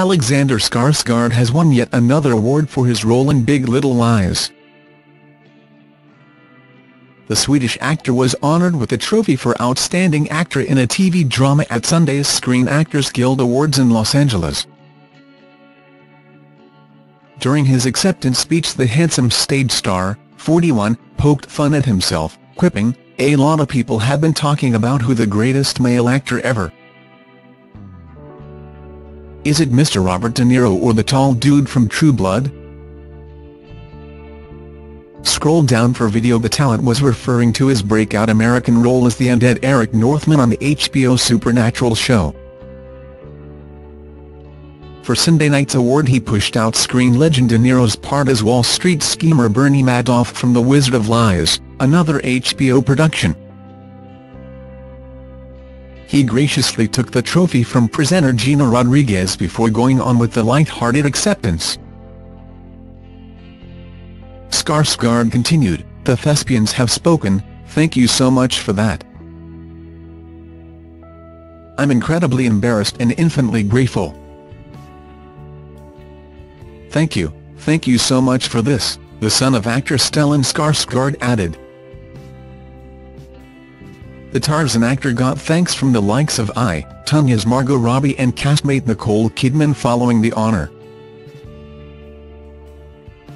Alexander Skarsgård has won yet another award for his role in Big Little Lies. The Swedish actor was honoured with a trophy for Outstanding Actor in a TV Drama at Sunday's Screen Actors Guild Awards in Los Angeles. During his acceptance speech the handsome stage star, 41, poked fun at himself, quipping, a lot of people have been talking about who the greatest male actor ever. Is it Mr. Robert De Niro or the tall dude from True Blood? Scroll down for video The talent was referring to his breakout American role as the undead Eric Northman on the HBO Supernatural show. For Sunday night's award he pushed out screen legend De Niro's part as Wall Street schemer Bernie Madoff from The Wizard of Lies, another HBO production. He graciously took the trophy from presenter Gina Rodriguez before going on with the light-hearted acceptance. Skarsgård continued, the thespians have spoken, thank you so much for that. I'm incredibly embarrassed and infinitely grateful. Thank you, thank you so much for this, the son of actor Stellan Skarsgård added. The Tarzan actor got thanks from the likes of I, Tonya's Margot Robbie and castmate Nicole Kidman following the honour.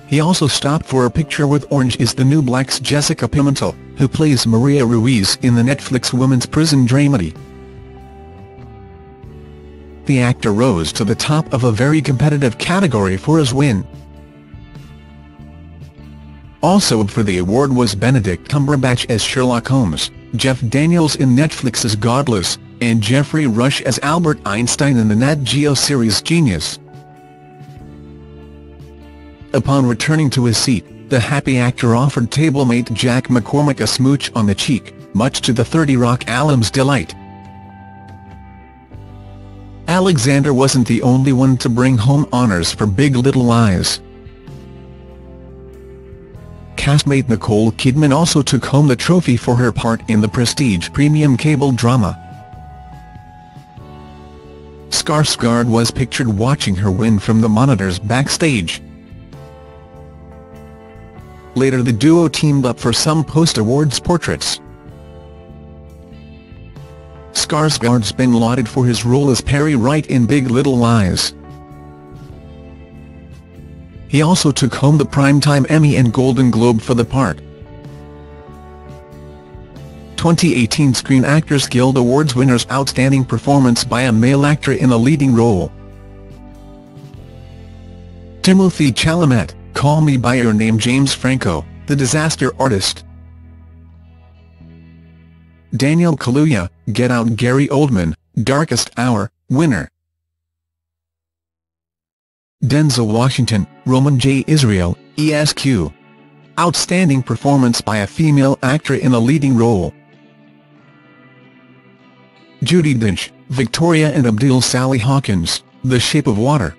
He also stopped for a picture with Orange is the New Black's Jessica Pimentel, who plays Maria Ruiz in the Netflix women's prison dramedy. The actor rose to the top of a very competitive category for his win. Also up for the award was Benedict Cumberbatch as Sherlock Holmes. Jeff Daniels in Netflix's Godless, and Geoffrey Rush as Albert Einstein in the Nat Geo series Genius. Upon returning to his seat, the happy actor offered tablemate Jack McCormack a smooch on the cheek, much to the 30 Rock alum's delight. Alexander wasn't the only one to bring home honours for Big Little Lies castmate Nicole Kidman also took home the trophy for her part in the prestige premium cable drama. Skarsgård was pictured watching her win from the monitors backstage. Later the duo teamed up for some post-awards portraits. Skarsgård's been lauded for his role as Perry Wright in Big Little Lies. He also took home the Primetime Emmy and Golden Globe for the part. 2018 Screen Actors Guild Awards winners Outstanding Performance by a Male Actor in a Leading Role. Timothée Chalamet, Call Me By Your Name James Franco, The Disaster Artist. Daniel Kaluuya, Get Out Gary Oldman, Darkest Hour, winner Denzel Washington, Roman J. Israel, ESQ. Outstanding performance by a female actor in a leading role. Judi Dench, Victoria and Abdul Sally Hawkins, The Shape of Water.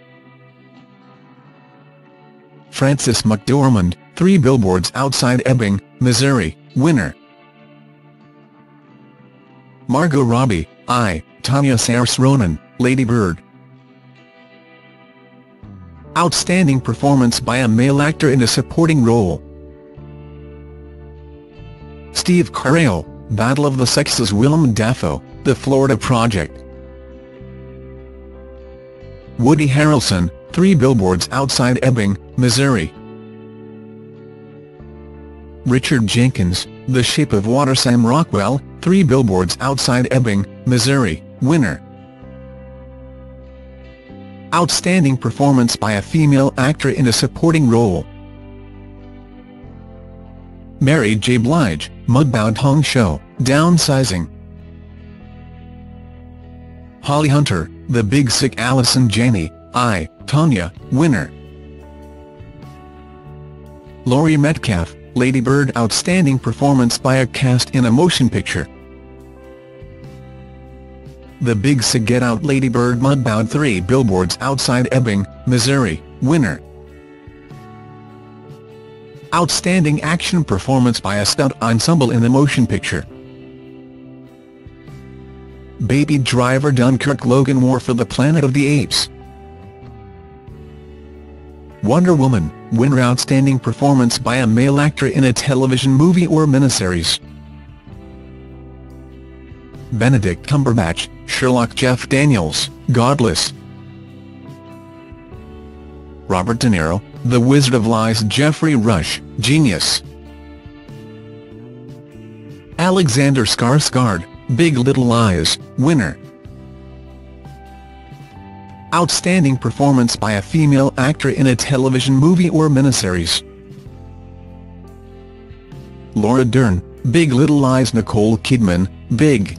Frances McDormand, Three Billboards Outside Ebbing, Missouri, winner. Margot Robbie, I, Tonya Saoirse Ronan, Lady Bird. Outstanding performance by a male actor in a supporting role. Steve Carell, Battle of the Sexes Willem Dafoe, The Florida Project. Woody Harrelson, Three Billboards Outside Ebbing, Missouri. Richard Jenkins, The Shape of Water Sam Rockwell, Three Billboards Outside Ebbing, Missouri, winner. Outstanding performance by a female actor in a supporting role. Mary J. Blige, Mudbound Hong Chau, Downsizing. Holly Hunter, The Big Sick Allison Janney, I, Tonya, winner. Laurie Metcalf, Lady Bird Outstanding performance by a cast in a motion picture. The Big Sick Get Out Lady Bird Mudbound 3 Billboards Outside Ebbing, Missouri, winner. Outstanding action performance by a stunt ensemble in the motion picture. Baby Driver Dunkirk Logan War for the Planet of the Apes. Wonder Woman, winner Outstanding performance by a male actor in a television movie or miniseries. Benedict Cumberbatch, Sherlock Jeff Daniels, Godless. Robert De Niro, The Wizard of Lies Geoffrey Rush, Genius. Alexander Skarsgård, Big Little Lies, winner. Outstanding performance by a female actor in a television movie or miniseries. Laura Dern, Big Little Lies Nicole Kidman, Big